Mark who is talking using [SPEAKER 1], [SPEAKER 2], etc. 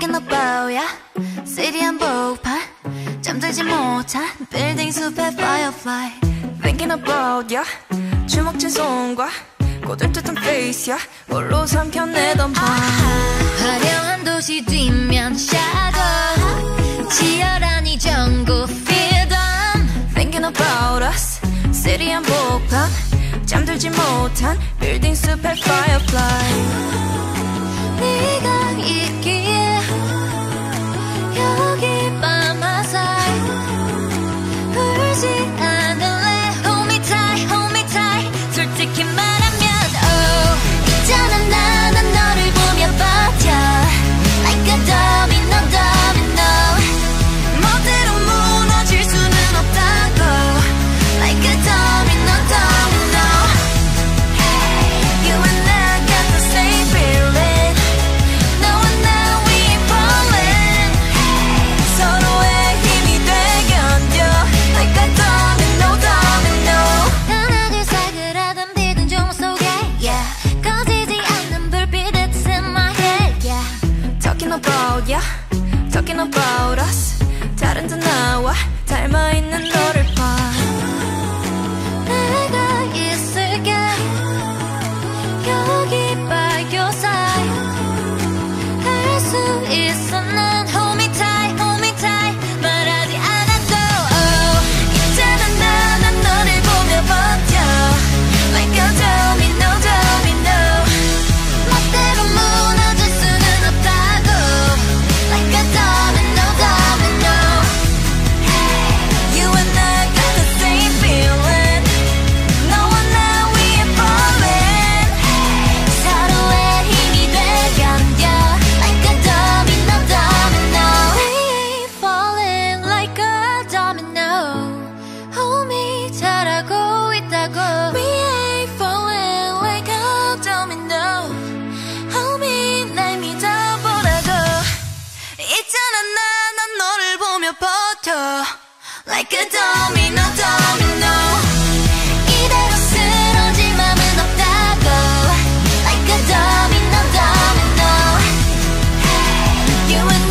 [SPEAKER 1] 밖엔 오빠야 시리 한복판 잠들지 못한 빌딩 숲의 firefly.
[SPEAKER 2] Thinking about ya 주먹친 손과 꼬들뜻한 페이스야 홀로 삼켜내던 밤
[SPEAKER 1] 화려한 도시 뒷면 샤도 치열한 이 전국 freedom.
[SPEAKER 2] Thinking about us 시리 한복판 잠들지 못한 빌딩 숲의 firefly.
[SPEAKER 1] she
[SPEAKER 2] Talking about ya Talking about us 다른 데 나와 닮아있는 너 Like a domino domino.
[SPEAKER 1] 쓰러질 없다고. Like a domino domino.
[SPEAKER 2] Hey, You and